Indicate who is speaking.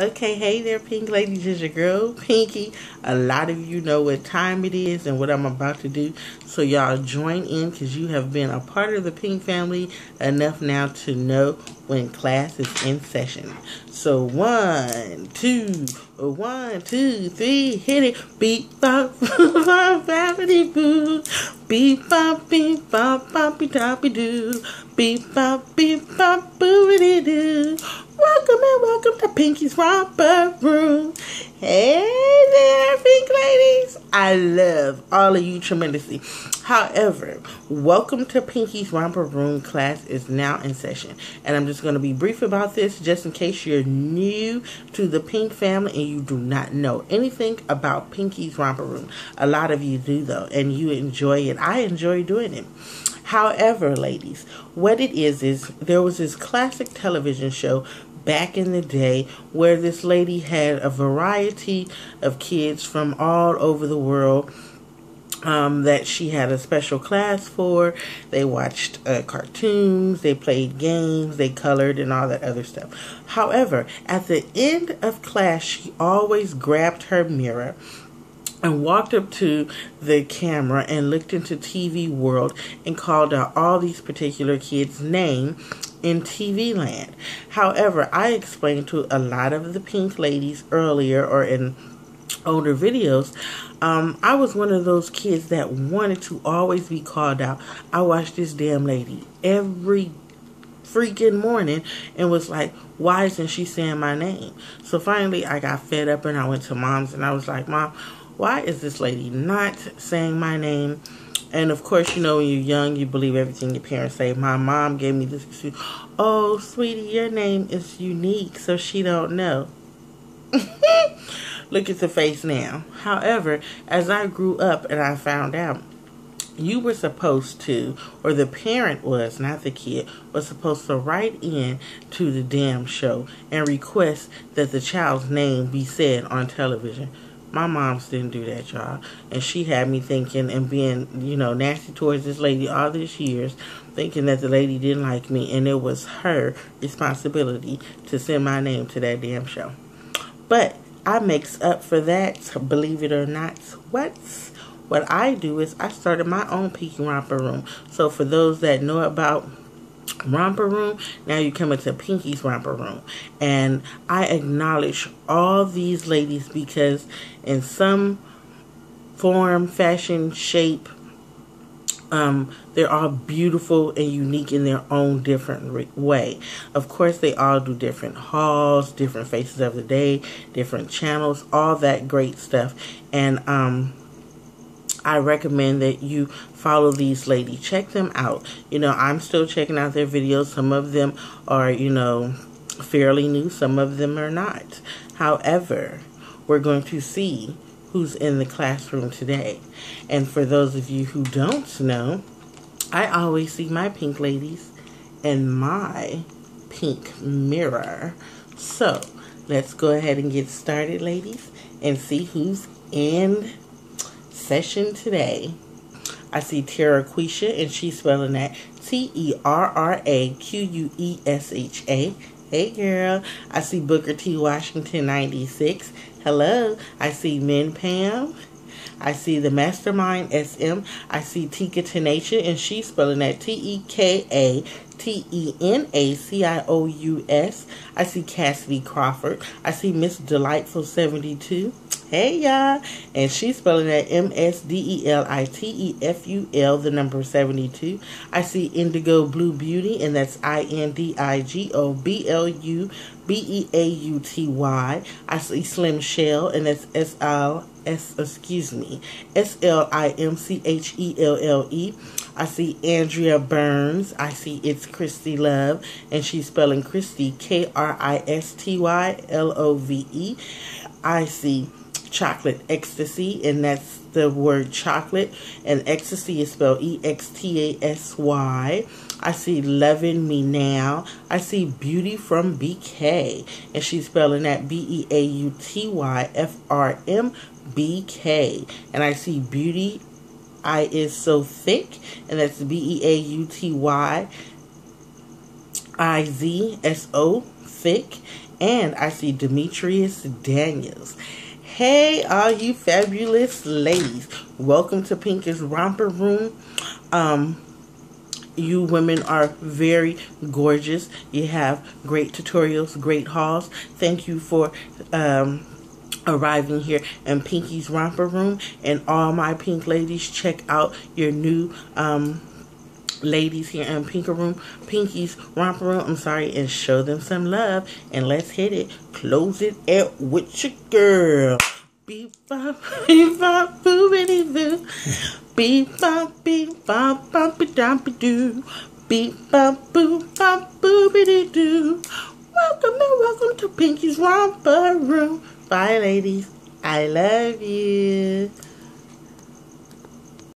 Speaker 1: Okay, hey there, Pink Ladies. It's your girl, Pinky. A lot of you know what time it is and what I'm about to do. So, y'all join in because you have been a part of the Pink family enough now to know when class is in session. So, one, two, one, two, three, hit it. Beep, bop, bop, bappity boo. Beep, bop, beep, bop, boppy, toppy doo. Beep, bop, beep, bop, boopity doo. Welcome and welcome to Pinky's Romper Room. Hey there, pink ladies. I love all of you tremendously. However, welcome to Pinky's Romper Room. Class is now in session. And I'm just going to be brief about this just in case you're new to the Pink family and you do not know anything about Pinky's Romper Room. A lot of you do, though, and you enjoy it. I enjoy doing it. However, ladies, what it is is there was this classic television show back in the day where this lady had a variety of kids from all over the world um, that she had a special class for. They watched uh, cartoons, they played games, they colored, and all that other stuff. However, at the end of class, she always grabbed her mirror and walked up to the camera and looked into TV World and called out all these particular kids' name in TV land. However, I explained to a lot of the pink ladies earlier or in older videos, um, I was one of those kids that wanted to always be called out. I watched this damn lady every freaking morning and was like, why isn't she saying my name? So finally, I got fed up and I went to mom's and I was like, Mom, why is this lady not saying my name? And of course, you know, when you're young, you believe everything your parents say. My mom gave me this excuse. Oh, sweetie, your name is unique, so she don't know. Look at the face now. However, as I grew up and I found out, you were supposed to, or the parent was, not the kid, was supposed to write in to the damn show and request that the child's name be said on television. My mom's didn't do that, y'all. And she had me thinking and being, you know, nasty towards this lady all these years, thinking that the lady didn't like me. And it was her responsibility to send my name to that damn show. But I makes up for that, believe it or not. What? What I do is I started my own Pinky Romper Room. So for those that know about romper room now you come into pinky's romper room and i acknowledge all these ladies because in some form fashion shape um, they're all beautiful and unique in their own different way. Of course, they all do different hauls, different faces of the day, different channels, all that great stuff. And um, I recommend that you follow these ladies. Check them out. You know, I'm still checking out their videos. Some of them are, you know, fairly new. Some of them are not. However, we're going to see who's in the classroom today. And for those of you who don't know, I always see my pink ladies in my pink mirror. So, let's go ahead and get started, ladies, and see who's in session today. I see Terraquesha, and she's spelling that T E R R A Q U E S H A. Hey girl. I see Booker T. Washington 96. Hello. I see Min Pam. I see the Mastermind SM. I see Teka Tenacious, and she's spelling that T E K A T E N A C I O U S. I see Cassidy Crawford. I see Miss Delightful 72. Hey y'all. And she's spelling that M S D E L I T E F U L, the number 72. I see Indigo Blue Beauty, and that's I N D I G O B L U B E A U T Y. I see Slim Chelle, and that's S L S, excuse me, S L I M C H E L L E. I see Andrea Burns. I see it's Kristy Love, and she's spelling Kristy K R I S T Y L O V E. I see chocolate ecstasy, and that's the word chocolate, and ecstasy is spelled E X T A S Y. I see loving me now. I see beauty from BK, and she's spelling that B E A U T Y F R M B K, and I see beauty. I is so thick, and that's B E A U T Y I Z S O thick And I see Demetrius Daniels. Hey, all you fabulous ladies. Welcome to Pinky's Romper Room. Um, you women are very gorgeous. You have great tutorials, great hauls. Thank you for um, arriving here in Pinky's Romper Room. And all my pink ladies, check out your new um, ladies here in Pinker Room, Pinky's Romper Room. I'm sorry, and show them some love. And let's hit it. Close it out with your girl. Beep bop, beep bop, boobity boo. Beep bop, beep bop, bumpy dumpy doo. Beep bop, boop bop, boobity doo. Welcome and welcome to Pinky's Romper Room. Bye, ladies. I love you.